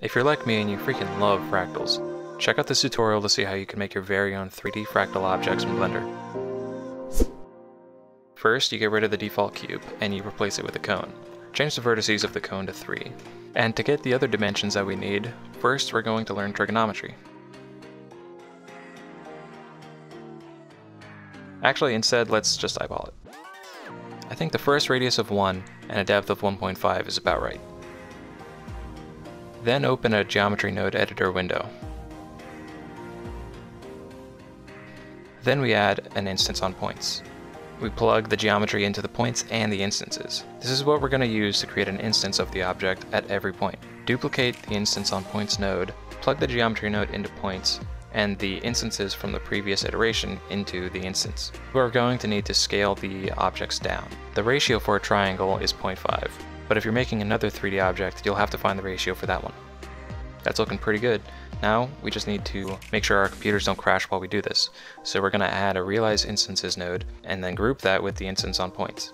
If you're like me and you freaking love fractals, check out this tutorial to see how you can make your very own 3D fractal objects in Blender. First, you get rid of the default cube, and you replace it with a cone. Change the vertices of the cone to 3. And to get the other dimensions that we need, first we're going to learn trigonometry. Actually, instead, let's just eyeball it. I think the first radius of 1 and a depth of 1.5 is about right. Then open a Geometry Node Editor window. Then we add an instance on points. We plug the geometry into the points and the instances. This is what we're going to use to create an instance of the object at every point. Duplicate the instance on points node, plug the geometry node into points, and the instances from the previous iteration into the instance. We're going to need to scale the objects down. The ratio for a triangle is 0.5 but if you're making another 3D object, you'll have to find the ratio for that one. That's looking pretty good. Now, we just need to make sure our computers don't crash while we do this. So we're going to add a realize instances node, and then group that with the instance on points.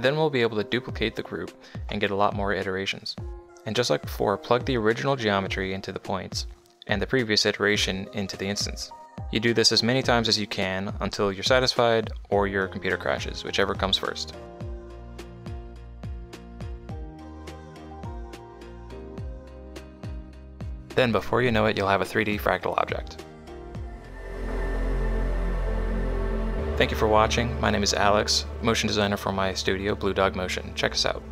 Then we'll be able to duplicate the group and get a lot more iterations. And just like before, plug the original geometry into the points, and the previous iteration into the instance. You do this as many times as you can until you're satisfied or your computer crashes, whichever comes first. Then before you know it, you'll have a 3D fractal object. Thank you for watching. My name is Alex, motion designer for my studio, Blue Dog Motion. Check us out.